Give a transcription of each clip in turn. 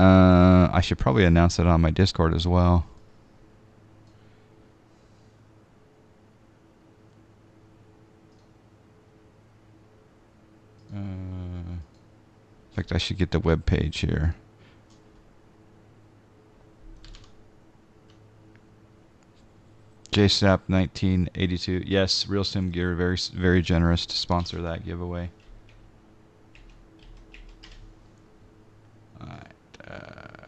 Uh, I should probably announce it on my Discord as well. Uh, in fact, I should get the web page here. JSnap 1982. Yes, Real Sim Gear very very generous to sponsor that giveaway. Alright, uh,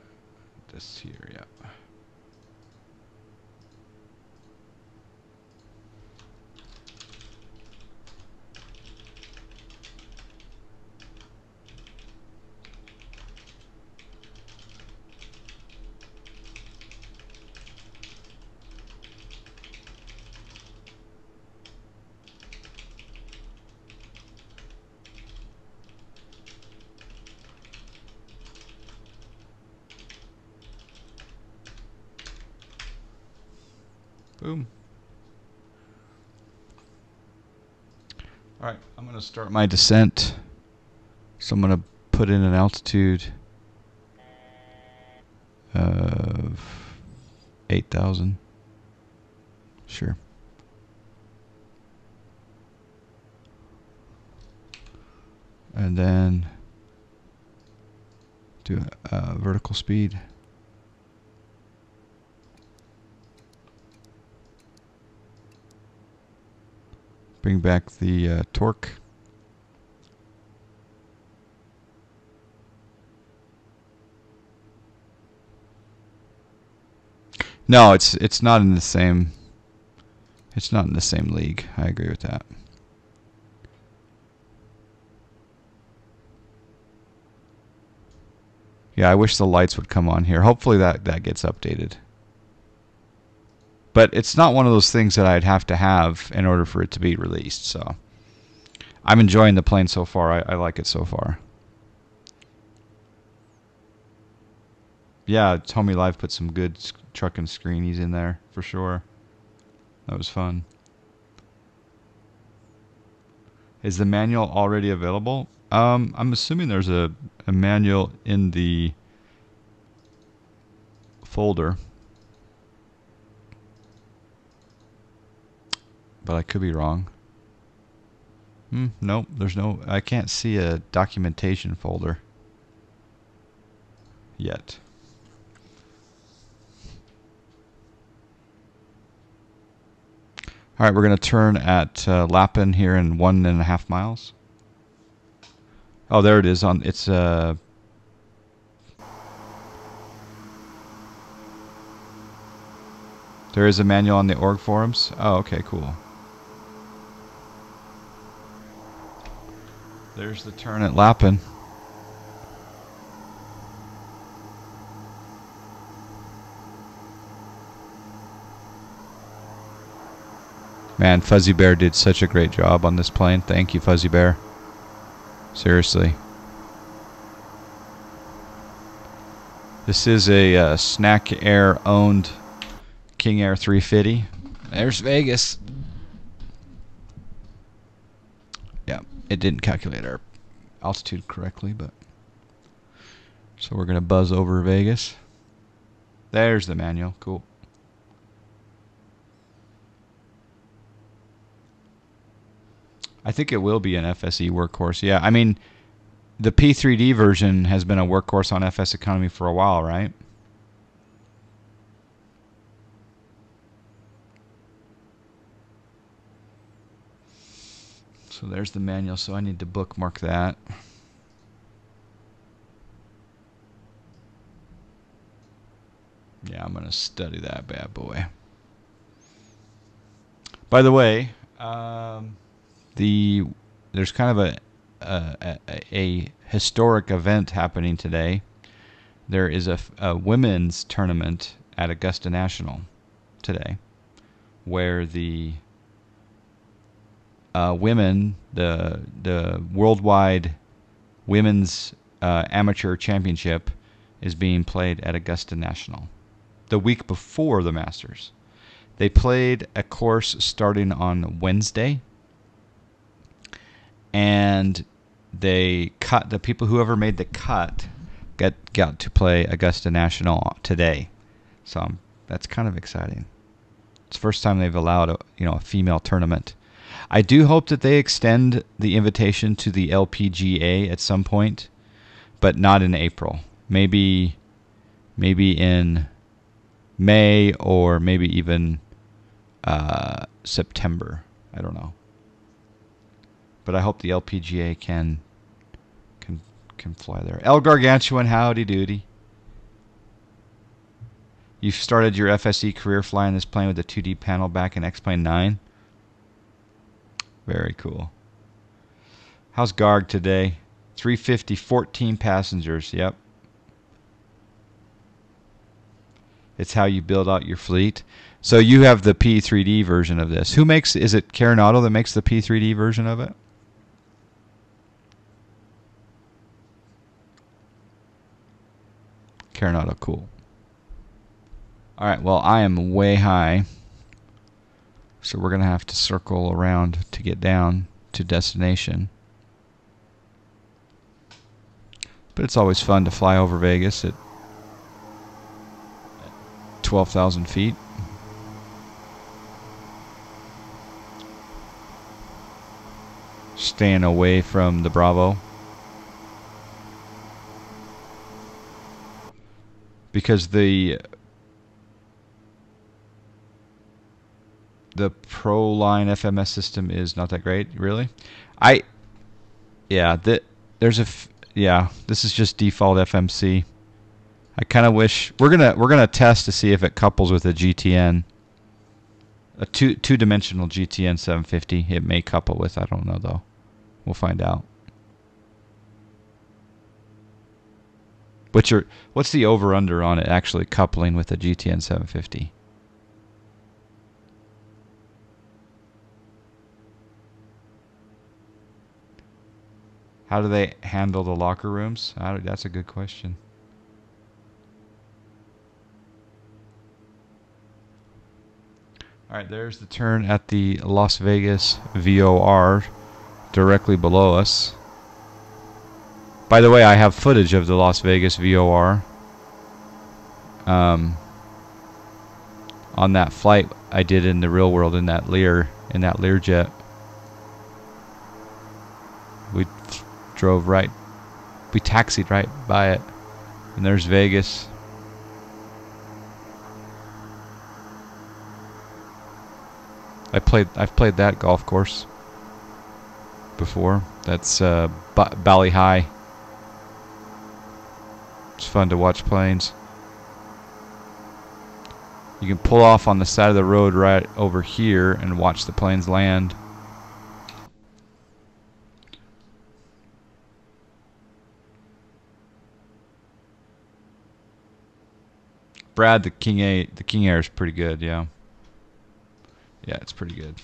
this here, yep. Boom. All right, I'm going to start my descent. So I'm going to put in an altitude of 8,000. Sure. And then do a vertical speed. Bring back the uh, torque. No, it's it's not in the same. It's not in the same league. I agree with that. Yeah, I wish the lights would come on here. Hopefully that that gets updated. But it's not one of those things that I'd have to have in order for it to be released. So I'm enjoying the plane so far. I, I like it so far. Yeah, Tommy Live put some good truck and screenies in there for sure. That was fun. Is the manual already available? Um, I'm assuming there's a, a manual in the folder. But I could be wrong. Hmm, nope, there's no, I can't see a documentation folder yet. All right, we're going to turn at uh, Lappin here in one and a half miles. Oh, there it is. On it's uh, there is a manual on the org forums. Oh, okay, cool. There's the turn at Lappin. Man, Fuzzy Bear did such a great job on this plane. Thank you, Fuzzy Bear. Seriously. This is a uh, Snack Air owned King Air 350. There's Vegas. It didn't calculate our altitude correctly, but so we're gonna buzz over Vegas. There's the manual. Cool. I think it will be an FSE workhorse. Yeah, I mean, the P3D version has been a workhorse on FS Economy for a while, right? So there's the manual, so I need to bookmark that. Yeah, I'm going to study that bad boy. By the way, um, the there's kind of a, a, a, historic event happening today. There is a, a women's tournament at Augusta National today, where the uh, women, the the worldwide women's uh, amateur championship is being played at Augusta National. The week before the Masters, they played a course starting on Wednesday, and they cut the people whoever made the cut get got to play Augusta National today, so that's kind of exciting. It's the first time they've allowed a you know a female tournament. I do hope that they extend the invitation to the LPGA at some point, but not in April. Maybe, maybe in May or maybe even uh, September. I don't know. But I hope the LPGA can can can fly there. El Gargantuan, howdy doody. You started your FSE career flying this plane with a 2D panel back in X-Plane 9. Very cool. How's Garg today? 350, 14 passengers. Yep. It's how you build out your fleet. So you have the P3D version of this. Who makes? Is it Carenado that makes the P3D version of it? Carenado, cool. All right. Well, I am way high. So we're going to have to circle around to get down to destination. But it's always fun to fly over Vegas at 12,000 feet. Staying away from the Bravo. Because the the ProLine FMS system is not that great, really. I, yeah, the, there's a, f- yeah, this is just default FMC. I kind of wish we're gonna we're gonna test to see if it couples with a GTN, a two two dimensional GTN 750. It may couple with. I don't know though. We'll find out. What's your what's the over under on it actually coupling with a GTN 750? How do they handle the locker rooms? that's a good question. All right, there's the turn at the Las Vegas VOR directly below us. By the way, I have footage of the Las Vegas VOR um, on that flight I did in the real world in that Lear in that Learjet. We drove right, we taxied right by it. And there's Vegas. I played, I've played that golf course before. That's uh, Bali Hai. It's fun to watch planes. You can pull off on the side of the road right over here and watch the planes land. Brad, the King A, the King Air is pretty good. Yeah. Yeah, it's pretty good.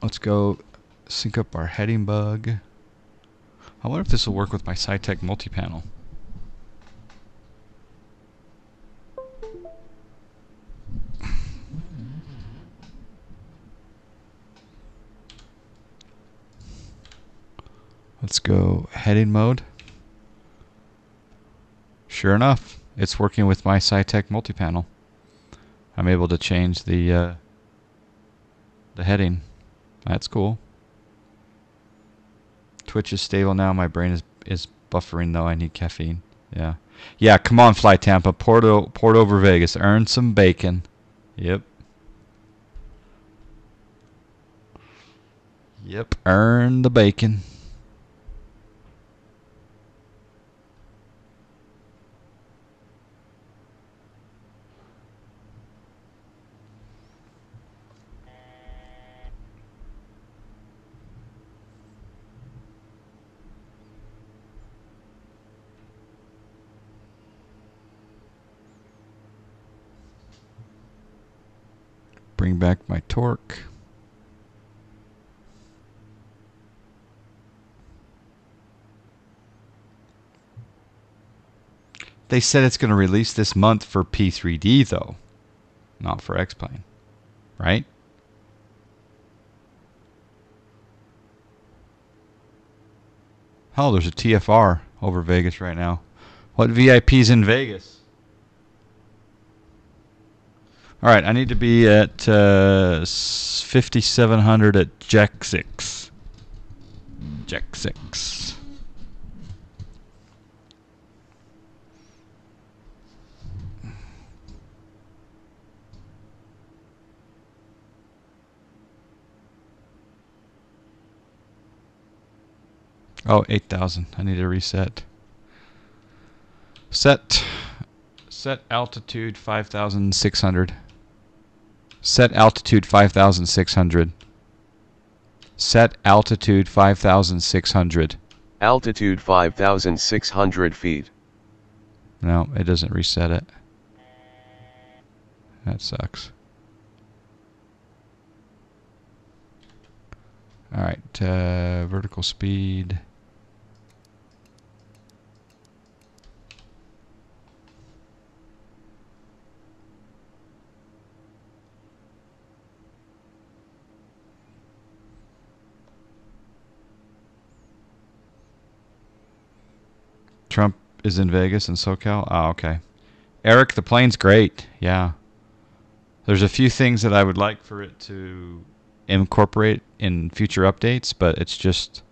Let's go sync up our heading bug. I wonder if this will work with my Saitek multi-panel. Go heading mode. Sure enough, it's working with my Saitek multi-panel. I'm able to change the uh, the heading. That's cool. Twitch is stable now. My brain is is buffering though. I need caffeine. Yeah. Yeah, come on, Fly Tampa. Port, o- port over Vegas. Earn some bacon. Yep. Yep. Earn the bacon. Bring back my torque. They said it's going to release this month for P3D though, not for X-Plane, right? Oh, there's a TFR over Vegas right now. What VIP's in Vegas? All right, I need to be at uh, 5700 at Jack 6. Jack 6. Oh, 8,000. I need to reset. Set set altitude 5,600. Set altitude 5,600. Set altitude 5,600. Altitude 5,600 feet. No, it doesn't reset it. That sucks. Alright, uh, vertical speed. Trump is in Vegas and SoCal. Oh, okay. Eric, the plane's great. Yeah. There's a few things that I would like for it to incorporate in future updates, but it's just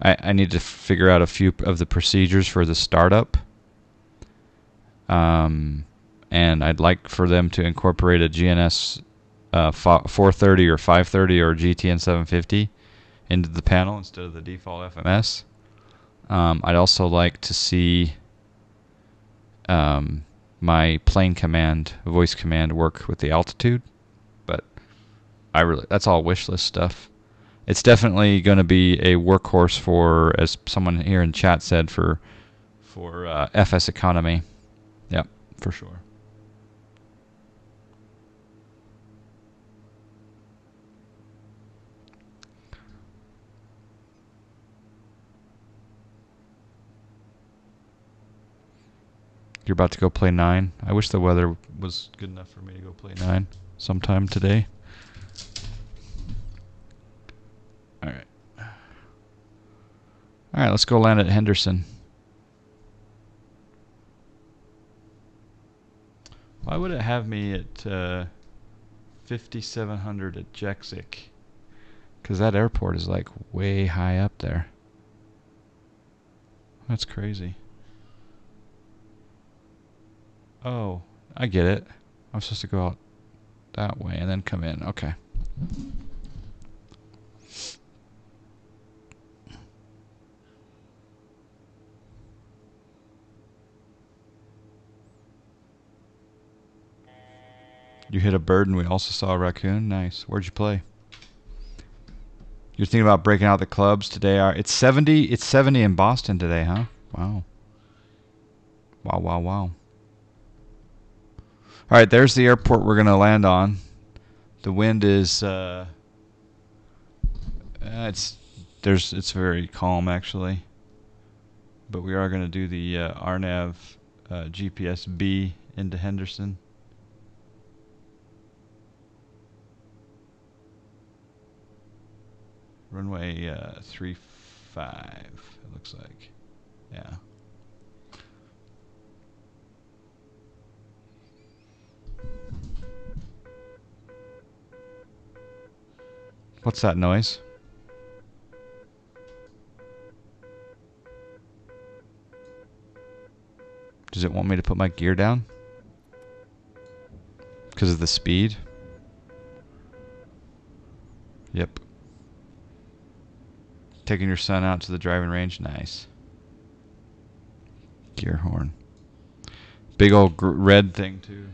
I, I need to figure out a few of the procedures for the startup. Um, and I'd like for them to incorporate a GNS uh, 430 or 530 or GTN 750 into the panel instead of the default FMS. Um, I'd also like to see um, my plane command, voice command, work with the altitude. But I really, that's all wish list stuff. It's definitely going to be a workhorse for, as someone here in chat said, for for uh, FS economy. Yep, for sure. You're about to go play nine. I wish the weather was good enough for me to go play nine sometime today. All right. All right, let's go land at Henderson. Why would it have me at uh, 5700 at Jexic? Because that airport is like way high up there. That's crazy. Oh, I get it. I'm supposed to go out that way and then come in. Okay. You hit a bird and we also saw a raccoon. Nice. Where'd you play? You're thinking about breaking out the clubs today. It's 70. It's 70 in Boston today, huh? Wow. Wow, wow, wow. All right, there's the airport we're going to land on. The wind is uh, uh, it's there's it's very calm actually. But we are going to do the uh, RNAV uh, GPS B into Henderson. Runway uh, three five. It looks like, yeah. What's that noise? Does it want me to put my gear down? Because of the speed? Yep. Taking your son out to the driving range? Nice. Gear horn. Big old red thing, too.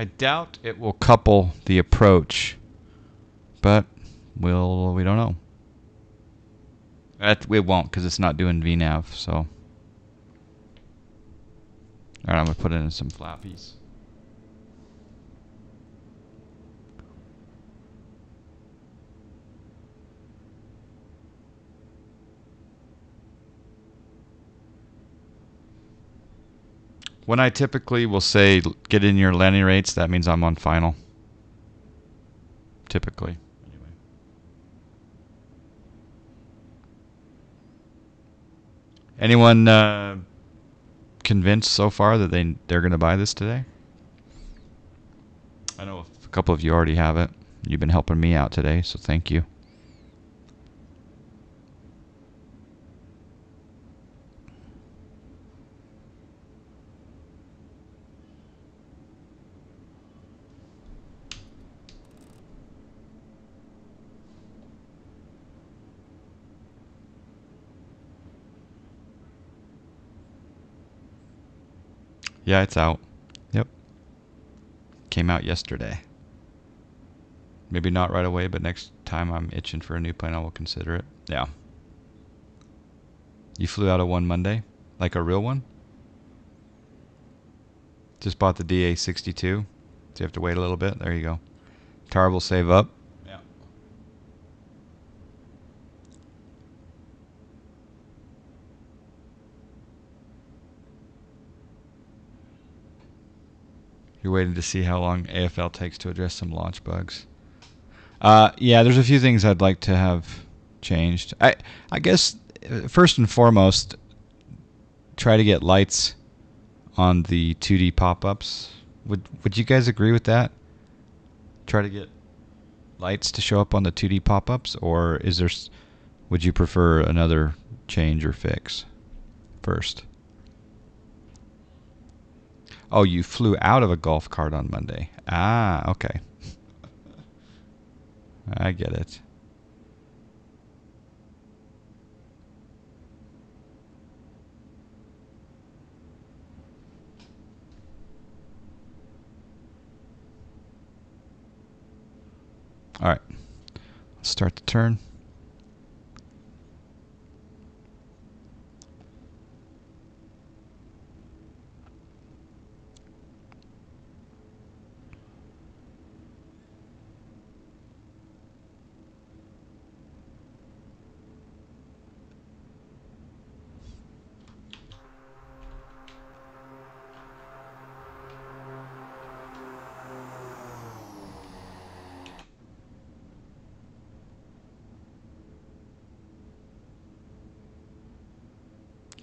I doubt it will couple the approach, but we'll, we don't know. It won't because it's not doing VNAV, so. Alright, I'm going to put it in some flappies. When I typically will say get in your landing rates, that means I'm on final. Typically. Anyway. Anyone uh, convinced so far that they they're going to buy this today? I know a couple of you already have it. You've been helping me out today, so thank you. Yeah, it's out. Yep. Came out yesterday. Maybe not right away, but next time I'm itching for a new plane, I will consider it. Yeah. You flew out of one Monday? Like a real one? Just bought the DA62. So you have to wait a little bit. There you go. Car will save up. Yeah. You're waiting to see how long AFL takes to address some launch bugs. Uh, yeah, there's a few things I'd like to have changed. I I guess uh, first and foremost, try to get lights on the 2D pop-ups. Would would you guys agree with that? Try to get lights to show up on the 2D pop-ups, or is there? Would you prefer another change or fix first? Oh, you flew out of a golf cart on Monday. Ah, okay. I get it. All right. Start the turn.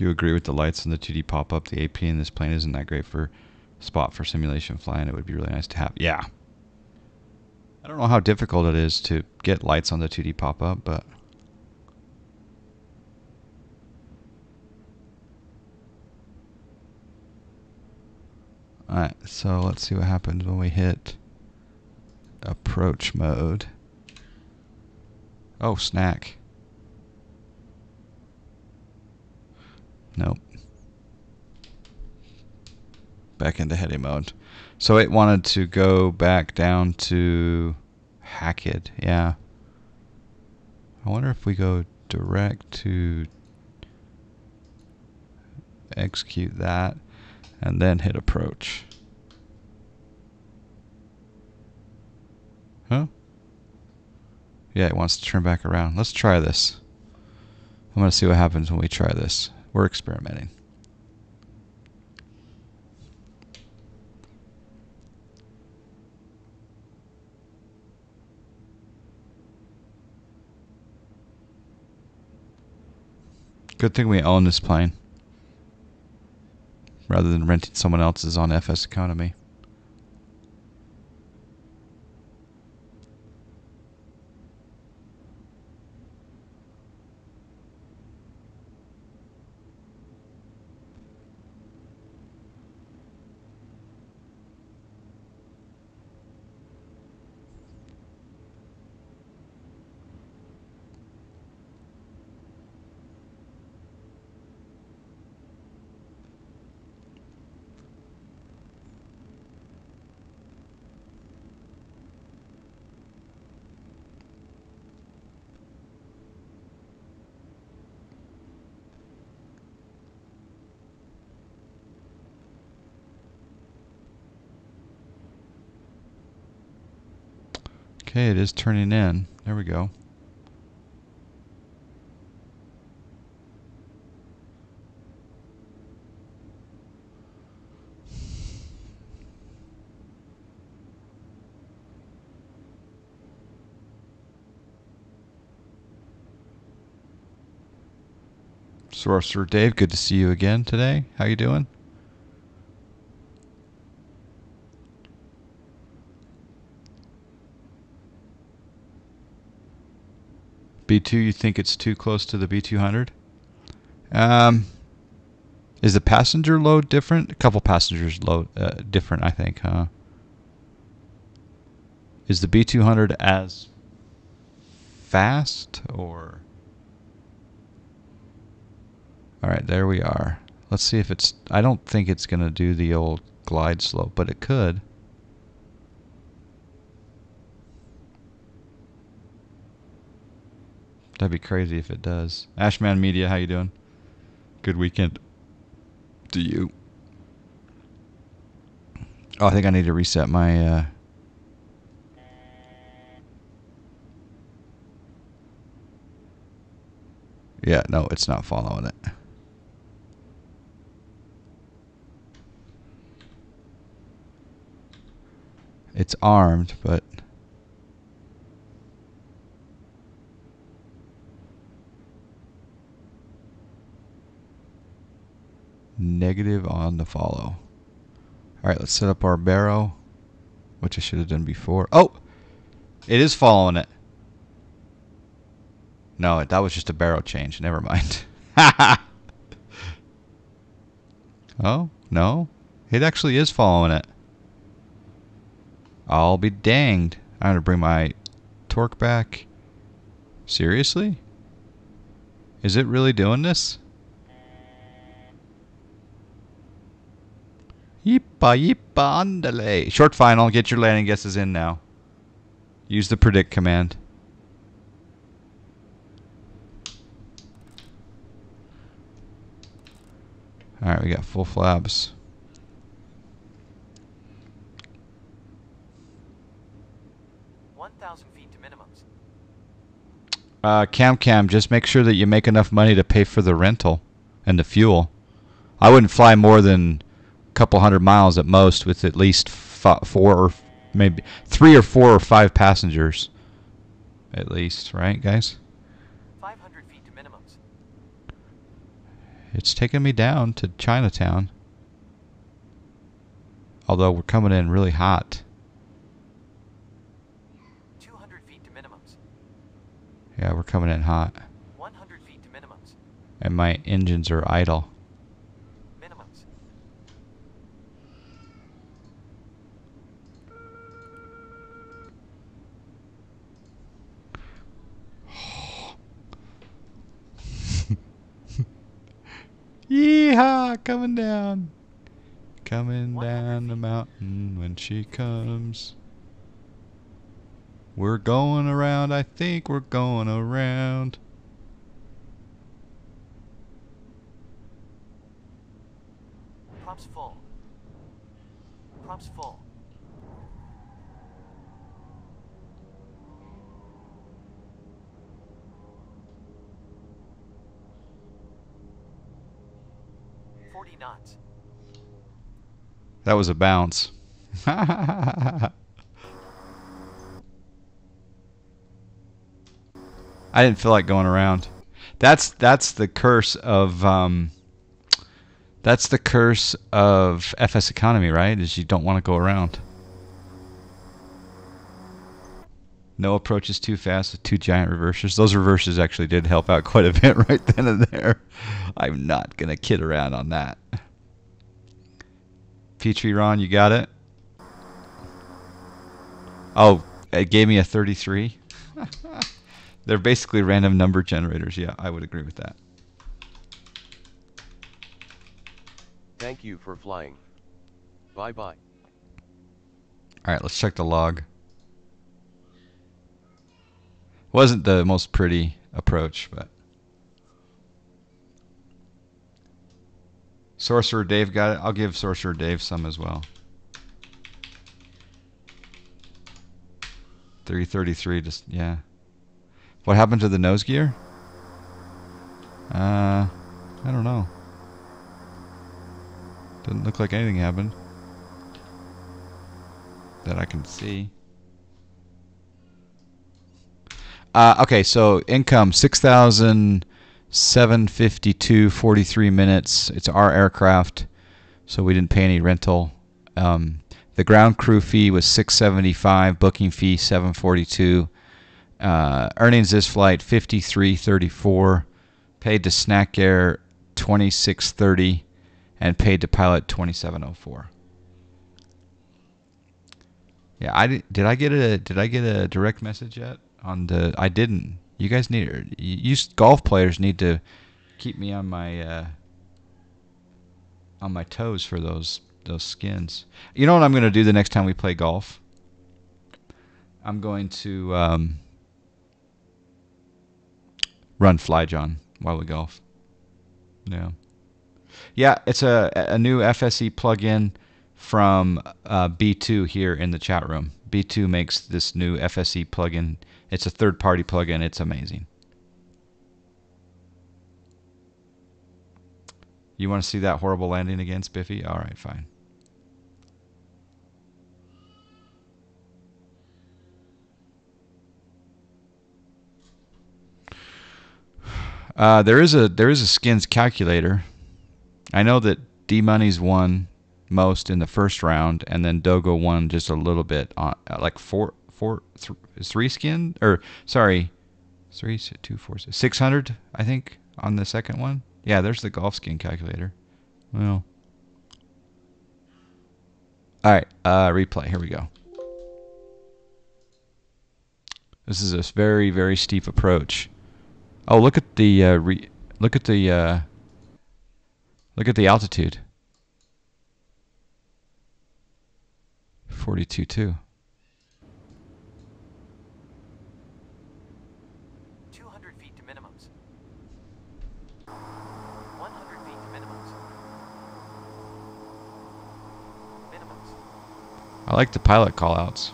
Agree with the lights on the 2D pop up? The AP in this plane isn't that great for spot for simulation flying. It would be really nice to have. Yeah. I don't know how difficult it is to get lights on the 2D pop up, but. Alright, so let's see what happens when we hit approach mode. Oh, snack. Nope. Back into heady mode. So it wanted to go back down to Hackett. Yeah. I wonder if we go direct to execute that and then hit approach. Huh? Yeah, it wants to turn back around. Let's try this. I'm going to see what happens when we try this. We're experimenting. Good thing we own this plane. Rather than renting someone else's on FS Economy. Okay, it is turning in. There we go. Sorcerer Dave, good to see you again today. How you doing? B2, you think it's too close to the B200? Um, is the passenger load different? A couple passengers load uh, different, I think, huh? Is the B200 as fast or? All right, there we are. Let's see if it's. I don't think it's going to do the old glide slope, but it could. That'd be crazy if it does. Ashman Media, how you doing? Good weekend to you. Oh, I think I need to reset my. Uh... Yeah, no, it's not following it. It's armed, but negative on the follow. All right, let's set up our baro, which I should have done before. Oh, it is following it. No, that was just a baro change. Never mind. oh, no. It actually is following it. I'll be danged. I'm going to bring my torque back. Seriously? Is it really doing this? Yippa yippa andale. Short final. Get your landing guesses in now. Use the predict command. Alright, we got full flaps. One thousand feet to Uh, Cam Cam, just make sure that you make enough money to pay for the rental and the fuel. I wouldn't fly more than couple hundred miles at most with at least four or maybe three or four or five passengers. At least, right, guys? 500 feet to minimums. It's taking me down to Chinatown. Although we're coming in really hot. Yeah, we're coming in hot. 100 feet to minimums. And my engines are idle. Minimums. Yeehaw! Coming down. Coming down the mountain when she comes. We're going around, I think we're going around. Props full. Props full. Forty knots. That was a bounce. I didn't feel like going around. That's that's the curse of um, that's the curse of FS economy, right? Is you don't want to go around. No approaches too fast with two giant reversers. Those reversers actually did help out quite a bit right then and there. I'm not gonna kid around on that. Petrie Ron, you got it. Oh, it gave me a 33. They're basically random number generators. Yeah, I would agree with that. Thank you for flying. Bye bye. All right, let's check the log. Wasn't the most pretty approach, but. Sorcerer Dave got it. I'll give Sorcerer Dave some as well. 333 just yeah. What happened to the nose gear? Uh, I don't know. Doesn't look like anything happened that I can see. Uh, okay, so income six thousand seven fifty two forty three minutes. It's our aircraft, so we didn't pay any rental. Um, the ground crew fee was six seventy five. Booking fee seven forty two. Uh, earnings this flight fifty three thirty four. Paid to Snack Air twenty six thirty, and paid to pilot twenty seven oh four. Yeah, I did. I get a Did I get a direct message yet on the? I didn't. You guys need. You golf players need to keep me on my uh, on my toes for those those skins. You know what I'm going to do the next time we play golf? I'm going to um, run Fly John while we golf. Yeah. Yeah, it's a a new FSE plugin from uh, B2 here in the chat room. B2 makes this new FSE plugin. It's a third-party plugin. It's amazing. You want to see that horrible landing again, Spiffy? All right, fine. Uh, there is a there is a skins calculator. I know that D Money's won most in the first round, and then Dogo won just a little bit on like four four th- three skin or sorry, three two four six hundred I think on the second one. Yeah, there's the golf skin calculator. Well, all right, uh, replay. Here we go. This is a very very steep approach. Oh, look at the uh, re- look at the uh, look at the altitude. 42 too. 200 feet to minimums. 100 feet to minimums. Minimums. I like the pilot callouts.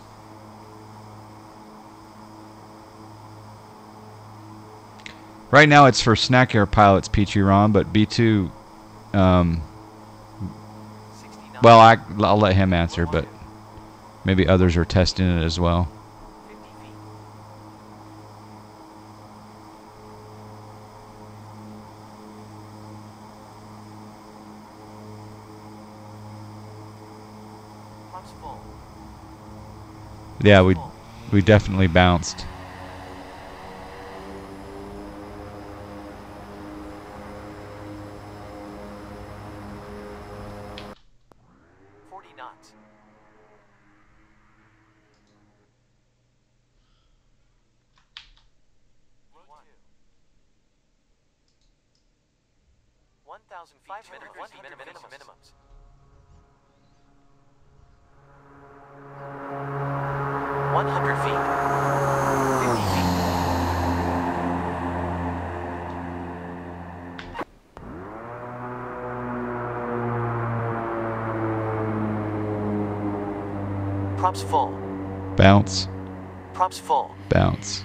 Right now it's for Snack Air pilots, Peachy Ron, but B2, um, well, I, I'll let him answer, but maybe others are testing it as well. 50 feet. Pumps full. Yeah, we we definitely bounced. Props full. Bounce, Props full. bounce.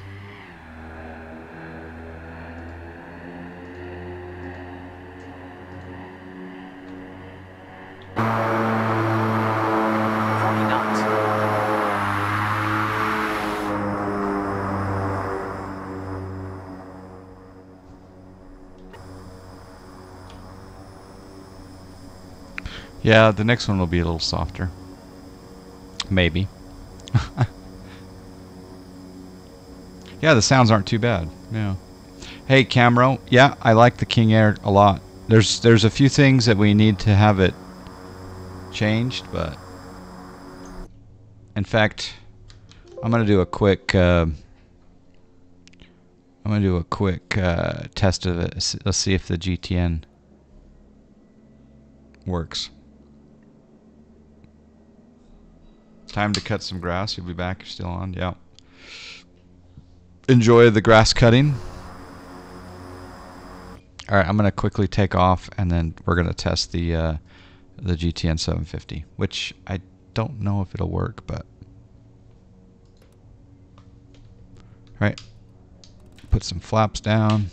Yeah, the next one will be a little softer. Maybe. yeah, the sounds aren't too bad. Yeah. Hey, Camero. Yeah, I like the King Air a lot. There's there's a few things that we need to have it changed, but in fact, I'm gonna do a quick. Uh, I'm gonna do a quick uh, test of it. Let's see if the GTN works. Time to cut some grass. You'll be back. You're still on. Yeah. Enjoy the grass cutting. All right, I'm gonna quickly take off, and then we're gonna test the uh, the GTN 750, which I don't know if it'll work, but All right, Put some flaps down.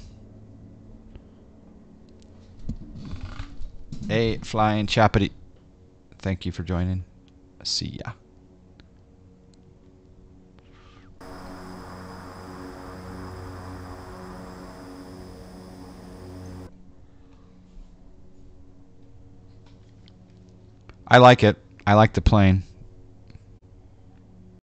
Hey, flying chappity. Thank you for joining. See ya. I like it. I like the plane.